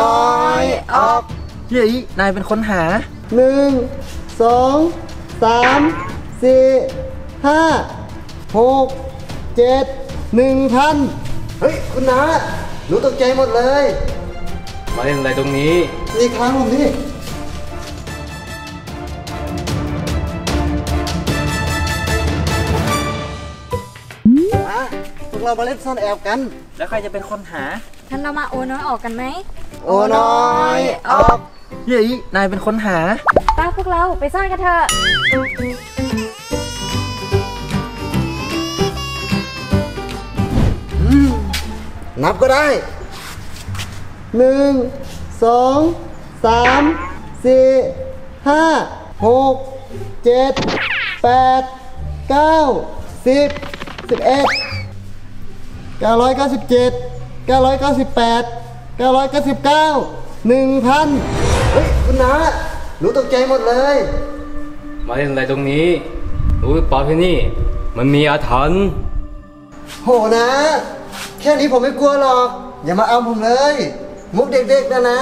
น้อยออกเฮ้ยนายเป็นคนหาหนึ่งสองสามสี่ห้าหกเจ็ดหนึ่งพันเฮ้ย คุณน้าหนูตกใจหมดเลย มาเล่นอะไรตรงนี้ นี่ครั้งผมนี่อะพวกเรามาเล่นซ่อนแอบกัน แล้วใครจะเป็นคนหางั้นเรามาโอน้อยออกกันไหม โอ้น้อยออกเฮ้ยนายเป็นคนหาป้าพวกเราไปซ่อนกันเถอะนับก็ได้หนึ่งสองสามสี่ห้าหกเจ็ดแปดเก้าสิบสิบเอ็ดเก้าร้อยเก้าสิบเจ็ดเก้าร้อยเก้าสิบแปด เก้าร้อยเก้าสิบเก้าหนึ่งพันเฮ้ยคุณน้าหนูตกใจหมดเลย มาเล่นอะไรตรงนี้ รู้หรือเปล่าที่นี่ มันมีอาถรรพ์โหนะ แค่นี้ผมไม่กลัวหรอก อย่ามาเอาผมเลย มุกเด็กๆนะนะ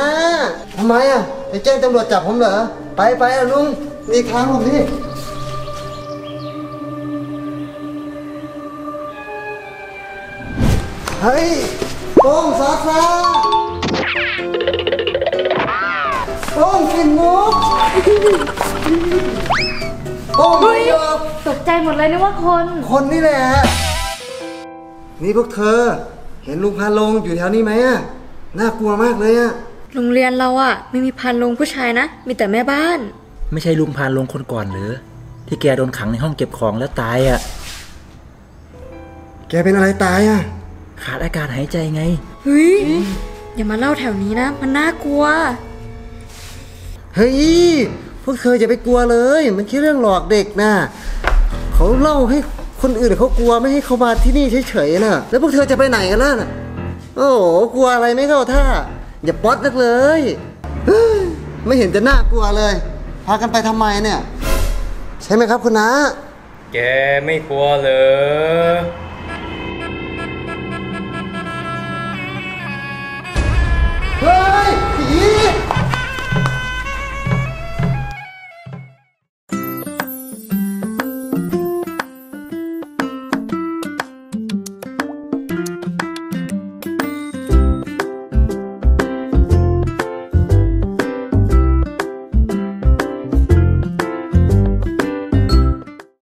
ทำไมอะจะแจ้งตำรวจจับผมเหรอ ไปไปอะลุงมีค้างผมนี่เฮ้ยโป้งซาซา โป้งกินมุกโป้งไม่ยอมตกใจหมดเลยนึกว่าคน คนนี่แหละ นี่พวกเธอ เห็นลุงพาลงอยู่แถวนี้ไหมอะน่ากลัวมากเลยอะโรงเรียนเราอะไม่มีพันลงผู้ชายนะ มีแต่แม่บ้าน ไม่ใช่ลุงพานลงคนก่อนหรือ ที่แกโดนขังในห้องเก็บของแล้วตายอะแกเป็นอะไรตายอะขาดอากาศหายใจไง เฮ้ย อย่ามาเล่าแถวนี้นะ มันน่ากลัว เฮ้ย พวกเธออย่าไปกลัวเลย มันแค่เรื่องหลอกเด็กนะเขาเล่าให้คนอื่นเขากลัวไม่ให้เขามาที่นี่เฉยๆนะแล้วพวกเธอจะไปไหนกันล่ะนะโอ้โหกลัวอะไรไม่เข้าท่า อย่าป๊อตนักเลยเฮ้ยไม่เห็นจะน่ากลัวเลย พากันไปทำไมเนี่ย ใช่ไหมครับคุณน้า แกไม่กลัวเหรอ